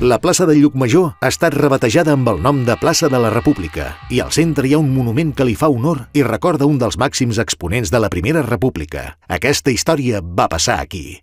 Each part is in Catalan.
La plaça de Llucmajor ha estat rebatejada amb el nom de plaça de la República i al centre hi ha un monument que li fa honor i recorda un dels màxims exponents de la Primera República. Aquesta història va passar aquí.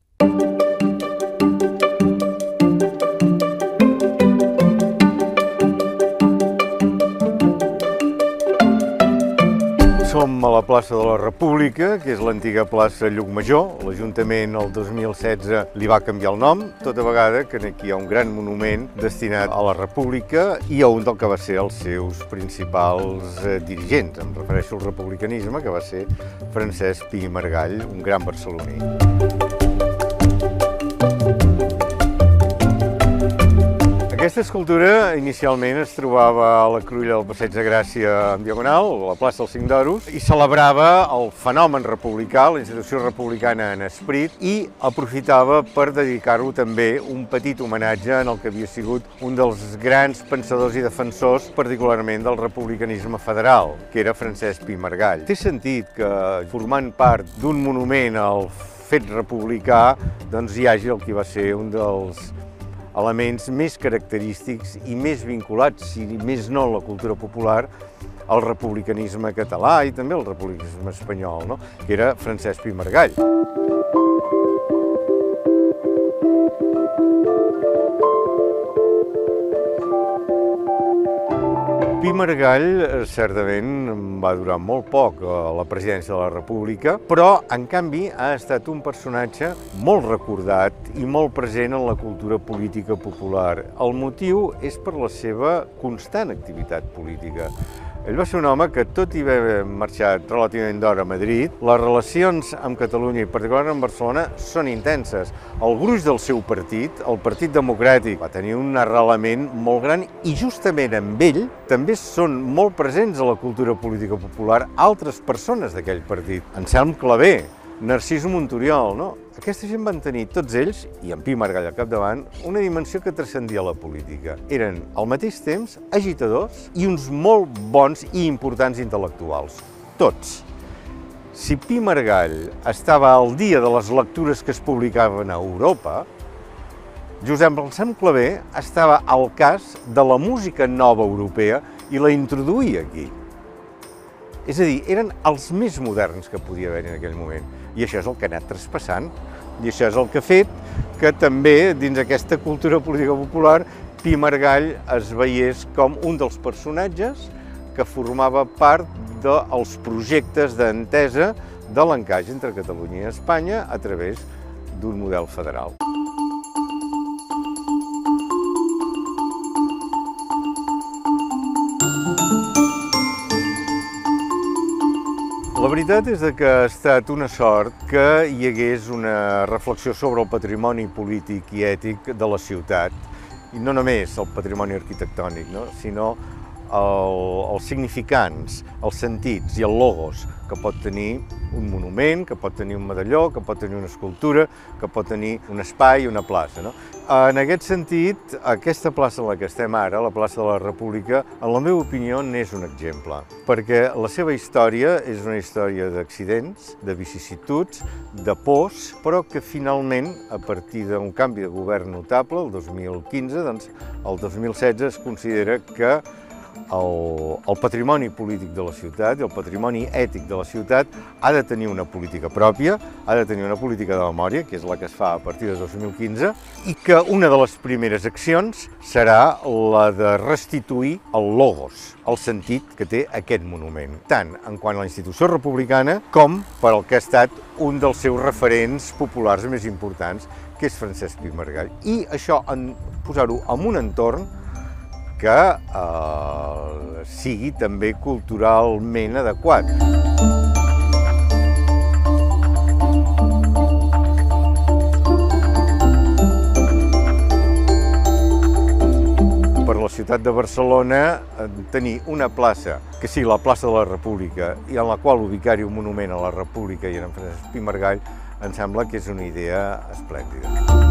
Som a la plaça de la República, que és l'antiga plaça Llucmajor. L'Ajuntament el 2016 li va canviar el nom, tota vegada que aquí hi ha un gran monument destinat a la República i a un del que va ser els seus principals eh, dirigents. Em refereixo al republicanisme, que va ser Francesc Pi Margall, un gran barceloní. Aquesta escultura inicialment es trobava a la cruïlla del Passeig de Gràcia en Diagonal, a la plaça dels Cinc d'Oros, i celebrava el fenomen republicà, la institució republicana en esprit, i aprofitava per dedicar-ho també un petit homenatge en el que havia sigut un dels grans pensadors i defensors, particularment del republicanisme federal, que era Francesc Pi Margall. Té sentit que, formant part d'un monument al fet republicà, doncs hi hagi el que va ser un dels elements més característics i més vinculats, si més no la cultura popular, al republicanisme català i també al republicanisme espanyol, no? que era Francesc Pi Margall. Margall eh, certament va durar molt poc a la presidència de la República, però en canvi ha estat un personatge molt recordat i molt present en la cultura política popular. El motiu és per la seva constant activitat política. Ell va ser un home que, tot i haver marxat relativament d'hora a Madrid, les relacions amb Catalunya i particularment amb Barcelona són intenses. El gruix del seu partit, el Partit Democràtic, va tenir un arrelament molt gran i justament amb ell també són molt presents a la cultura política popular altres persones d'aquell partit. Anselm Clavé, Narcís Montoriol, no? Aquesta gent van tenir, tots ells, i en Pi Margall al capdavant, una dimensió que transcendia la política. Eren, al mateix temps, agitadors i uns molt bons i importants intel·lectuals. Tots. Si Pi Margall estava al dia de les lectures que es publicaven a Europa, Josep Anselm Clavé estava al cas de la música nova europea i la introduïa aquí. És a dir, eren els més moderns que podia haver en aquell moment. I això és el que ha anat traspassant. I això és el que ha fet que també, dins aquesta cultura política popular, Pi Margall es veiés com un dels personatges que formava part dels projectes d'entesa de l'encaix entre Catalunya i Espanya a través d'un model federal. Veritat és que ha estat una sort que hi hagués una reflexió sobre el patrimoni polític i ètic de la ciutat, i no només el patrimoni arquitectònic, no? sinó el, els significants, els sentits i el logos que pot tenir un monument, que pot tenir un medalló, que pot tenir una escultura, que pot tenir un espai, una plaça. No? En aquest sentit, aquesta plaça en la que estem ara, la plaça de la República, en la meva opinió n'és un exemple, perquè la seva història és una història d'accidents, de vicissituds, de pors, però que finalment, a partir d'un canvi de govern notable, el 2015, doncs el 2016 es considera que el, el patrimoni polític de la ciutat i el patrimoni ètic de la ciutat ha de tenir una política pròpia, ha de tenir una política de memòria, que és la que es fa a partir de 2015, i que una de les primeres accions serà la de restituir el logos, el sentit que té aquest monument, tant en quant a la institució republicana com per al que ha estat un dels seus referents populars més importants, que és Francesc Pi Margall. I això, en posar-ho en un entorn que eh, sigui també culturalment adequat. per la ciutat de Barcelona eh, tenir una plaça que sigui la plaça de la República i en la qual ubicar-hi un monument a la República i en Francesc Pi Margall em sembla que és una idea esplèndida.